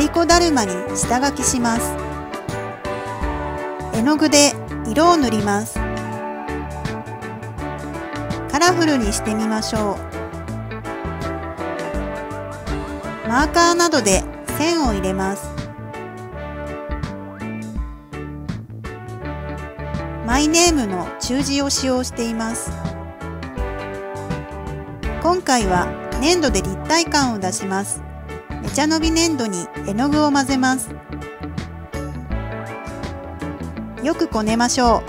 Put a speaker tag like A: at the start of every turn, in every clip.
A: 張り子だるまに下書きします。絵の具で色を塗ります。カラフルにしてみましょう。マーカーなどで線を入れます。マイネームの中字を使用しています。今回は粘土で立体感を出します。めちゃ伸び粘土に絵の具を混ぜます。よくこねましょ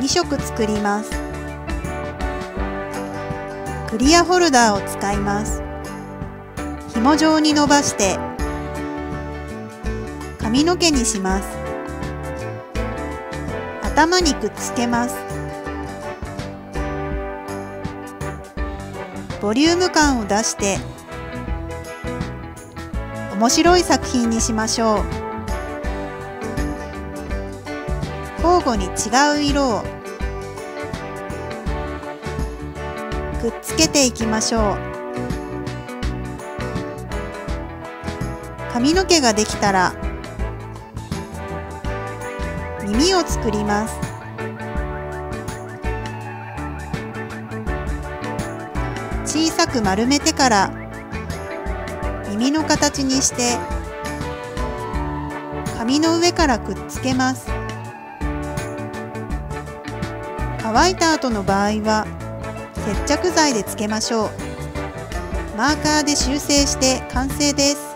A: う。2色作ります。クリアホルダーを使います。紐状に伸ばして髪の毛にします。頭にくっつけます。ボリューム感を出して面白い作品にしましょう。交互に違う色をくっつけていきましょう。髪の毛ができたら耳を作ります。小さく丸めてから耳の形にして紙の上からくっつけます。乾いた後の場合は接着剤でつけましょう。マーカーで修正して完成です。